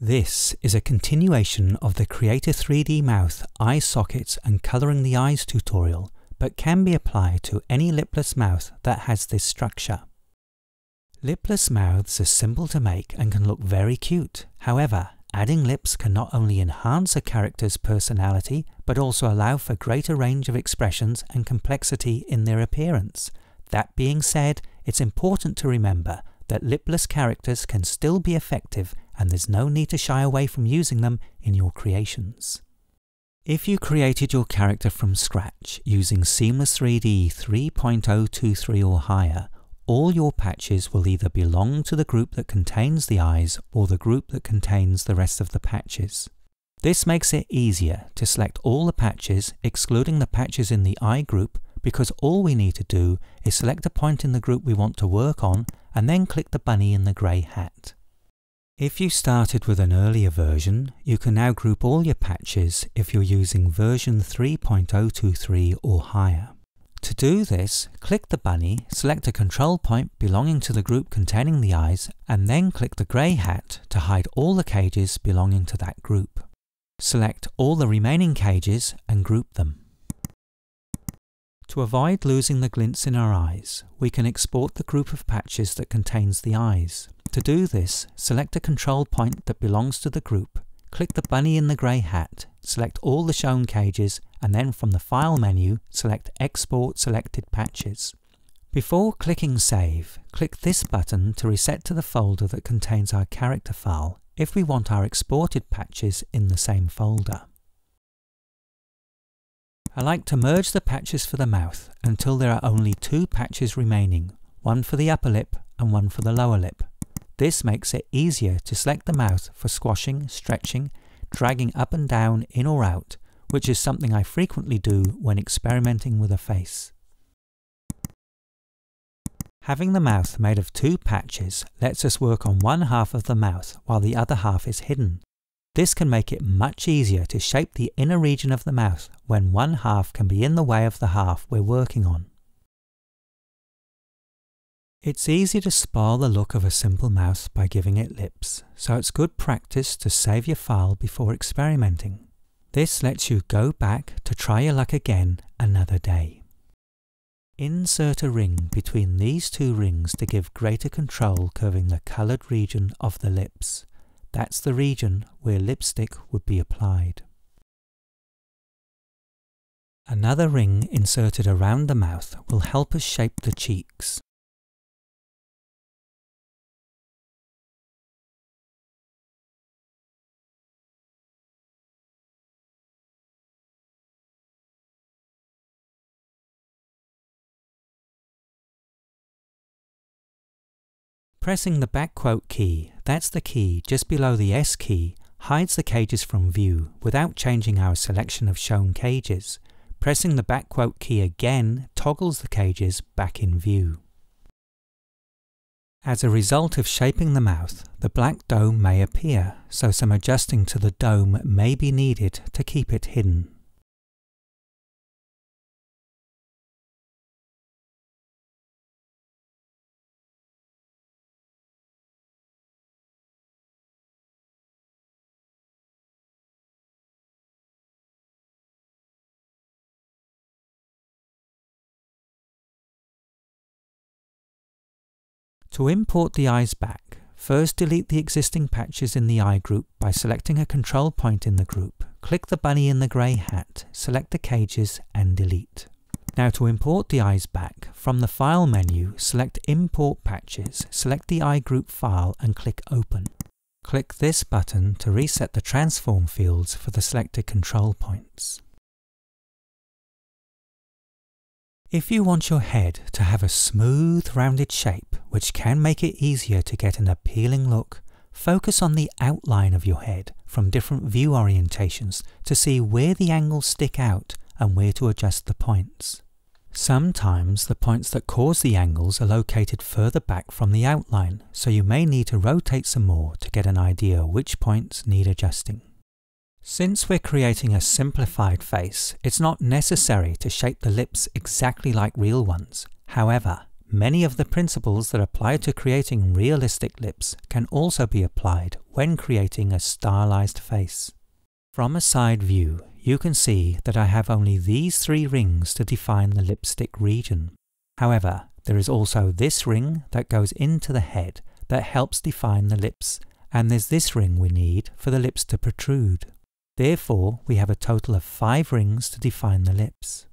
This is a continuation of the Create a 3D Mouth eye sockets and colouring the eyes tutorial, but can be applied to any lipless mouth that has this structure. Lipless mouths are simple to make and can look very cute. However, adding lips can not only enhance a character's personality, but also allow for greater range of expressions and complexity in their appearance. That being said, it's important to remember that lipless characters can still be effective and there's no need to shy away from using them in your creations. If you created your character from scratch using Seamless 3D 3.023 or higher, all your patches will either belong to the group that contains the eyes or the group that contains the rest of the patches. This makes it easier to select all the patches, excluding the patches in the eye group, because all we need to do is select a point in the group we want to work on and then click the bunny in the grey hat. If you started with an earlier version, you can now group all your patches if you're using version 3.023 or higher. To do this, click the bunny, select a control point belonging to the group containing the eyes, and then click the grey hat to hide all the cages belonging to that group. Select all the remaining cages and group them. To avoid losing the glints in our eyes, we can export the group of patches that contains the eyes. To do this, select a control point that belongs to the group, click the bunny in the grey hat, select all the shown cages, and then from the File menu, select Export Selected Patches. Before clicking Save, click this button to reset to the folder that contains our character file if we want our exported patches in the same folder. I like to merge the patches for the mouth until there are only two patches remaining, one for the upper lip and one for the lower lip. This makes it easier to select the mouth for squashing, stretching, dragging up and down, in or out, which is something I frequently do when experimenting with a face. Having the mouth made of two patches lets us work on one half of the mouth while the other half is hidden. This can make it much easier to shape the inner region of the mouth when one half can be in the way of the half we're working on. It's easy to spoil the look of a simple mouse by giving it lips, so it's good practice to save your file before experimenting. This lets you go back to try your luck again another day. Insert a ring between these two rings to give greater control curving the coloured region of the lips. That's the region where lipstick would be applied. Another ring inserted around the mouth will help us shape the cheeks. Pressing the back quote key, that's the key just below the S key, hides the cages from view without changing our selection of shown cages. Pressing the back quote key again toggles the cages back in view. As a result of shaping the mouth, the black dome may appear, so some adjusting to the dome may be needed to keep it hidden. To import the eyes back, first delete the existing patches in the eye group by selecting a control point in the group. Click the bunny in the grey hat, select the cages and delete. Now to import the eyes back, from the File menu, select Import Patches, select the eye group file and click Open. Click this button to reset the transform fields for the selected control points. If you want your head to have a smooth, rounded shape, which can make it easier to get an appealing look, focus on the outline of your head from different view orientations to see where the angles stick out and where to adjust the points. Sometimes the points that cause the angles are located further back from the outline, so you may need to rotate some more to get an idea which points need adjusting. Since we're creating a simplified face, it's not necessary to shape the lips exactly like real ones. However, Many of the principles that apply to creating realistic lips can also be applied when creating a stylized face. From a side view, you can see that I have only these three rings to define the lipstick region. However, there is also this ring that goes into the head that helps define the lips, and there's this ring we need for the lips to protrude. Therefore, we have a total of five rings to define the lips.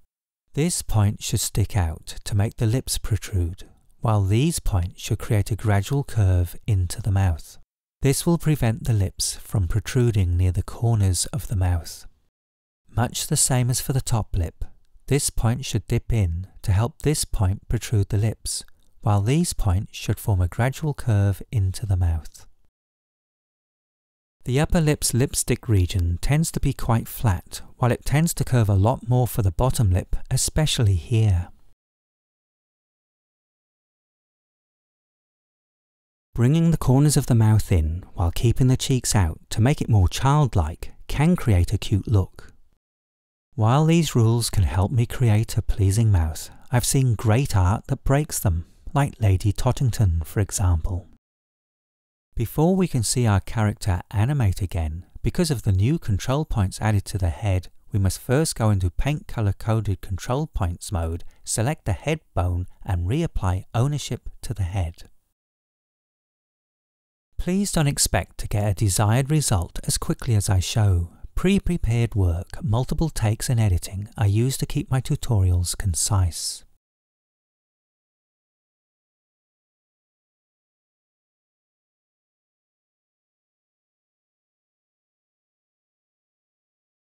This point should stick out to make the lips protrude, while these points should create a gradual curve into the mouth. This will prevent the lips from protruding near the corners of the mouth. Much the same as for the top lip, this point should dip in to help this point protrude the lips, while these points should form a gradual curve into the mouth. The upper lip's lipstick region tends to be quite flat, while it tends to curve a lot more for the bottom lip, especially here. Bringing the corners of the mouth in while keeping the cheeks out to make it more childlike can create a cute look. While these rules can help me create a pleasing mouth, I've seen great art that breaks them, like Lady Tottington for example. Before we can see our character animate again, because of the new control points added to the head, we must first go into paint color coded control points mode, select the head bone and reapply ownership to the head. Please don't expect to get a desired result as quickly as I show, Pre-prepared work, multiple takes and editing are used to keep my tutorials concise.